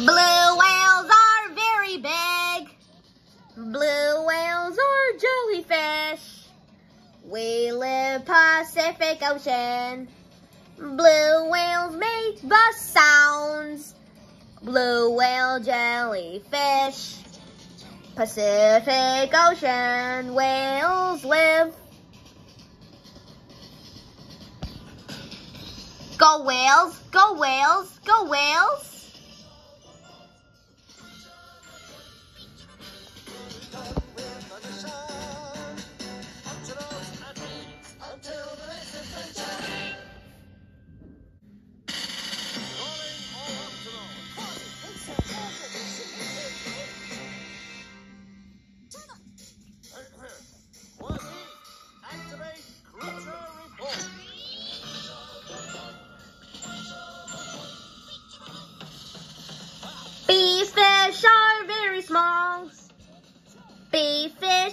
Blue whales are very big. Blue whales are jellyfish. We live Pacific Ocean. Blue whales make the sounds. Blue whale jellyfish. Pacific Ocean whales live. Go whales, go whales, go whales.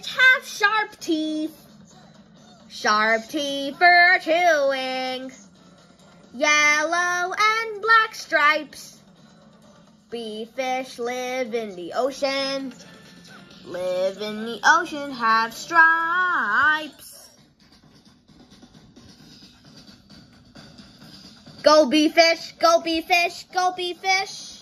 Have sharp teeth. Sharp teeth for chewing. Yellow and black stripes. Bee fish live in the ocean. Live in the ocean, have stripes. Go bee fish, go bee fish, go bee fish.